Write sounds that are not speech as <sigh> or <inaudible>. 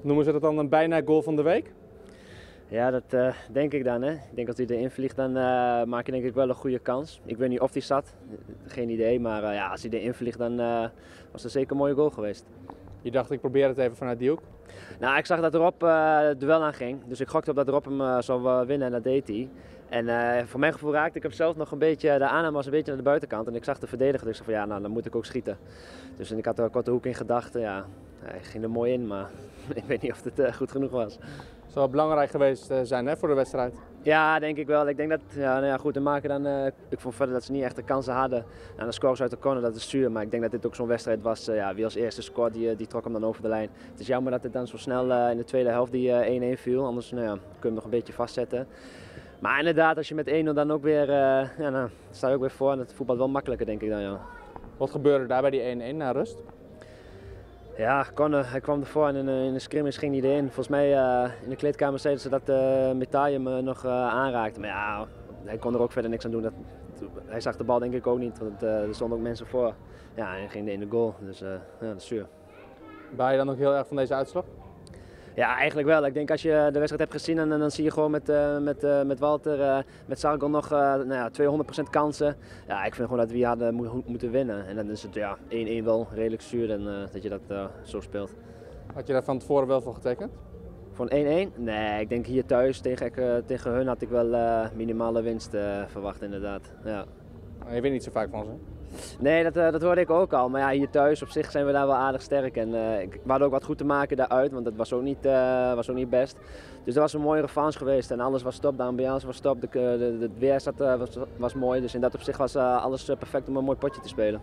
Noemen ze dat dan een bijna goal van de week? Ja, dat uh, denk ik dan. Hè. Ik denk als hij erin vliegt, dan uh, maak je denk ik wel een goede kans. Ik weet niet of hij zat, geen idee. Maar uh, ja, als hij erin vliegt, dan was het zeker een mooie goal geweest. Je dacht, ik probeer het even vanuit die hoek? Nou, ik zag dat erop het duel aan ging. Dus ik gokte op dat erop hem zou winnen en dat deed hij. En voor mijn gevoel raakte ik hem zelf nog een beetje, de aanname was een beetje naar de buitenkant. En ik zag de verdediger, dus ik zei van ja, nou dan moet ik ook schieten. Dus ik had er kort de hoek in gedachten. Ja, hij ging er mooi in, maar <laughs> ik weet niet of het goed genoeg was. Het zou belangrijk geweest zijn hè, voor de wedstrijd. Ja, denk ik wel. Ik denk dat, ja, nou ja, goed, te maken dan, uh, ik vond verder dat ze niet echt de kansen hadden. Nou, de scores uit de corner, dat is zuur. Maar ik denk dat dit ook zo'n wedstrijd was. Uh, ja, wie als eerste scoort, die, die trok hem dan over de lijn. Het is jammer dat het dan zo snel uh, in de tweede helft die 1-1 viel. Anders nou ja, kun je hem nog een beetje vastzetten. Maar inderdaad, als je met 1-0 dan ook weer, ja, nou, sta je ook weer voor. En het voetbal wel makkelijker, denk ik dan, ja. Wat gebeurde daar bij die 1-1 na rust? Ja, hij kwam ervoor en in, in de scrimmage ging hij erin. Volgens mij uh, in de kleedkamer zeiden ze dat uh, Metaille hem nog aanraakte. Maar ja, hij kon er ook verder niks aan doen. Dat, hij zag de bal denk ik ook niet, want er stonden ook mensen voor. Ja, en ging in de goal, dus ja, dat is zuur. Ben je dan ook heel erg van deze uitslag? Ja, eigenlijk wel. Ik denk als je de wedstrijd hebt gezien en, dan zie je gewoon met, uh, met, uh, met Walter, uh, met Sargon nog nou ja, 200% kansen. Ja, ik vind gewoon dat we hadden mo moeten winnen. En dan is het ja, 1-1 wel redelijk zuur en, dat je dat zo speelt. Had je daar van tevoren wel voor getekend? Voor 1-1? Nee, ik denk hier thuis tegen, tegen hun had ik wel minimale winst verwacht inderdaad. Ja. Je weet niet zo vaak van ze? Nee, dat, uh, dat hoorde ik ook al. Maar ja, hier thuis op zich zijn we daar wel aardig sterk. En uh, ik, we hadden ook wat goed te maken daaruit, want dat was ook niet, uh, was ook niet best. Dus dat was een mooie revanche geweest. En alles was top, de ambiance was top, de, de, de, het weer zat, was, was mooi. Dus in dat opzicht was alles perfect om een mooi potje te spelen.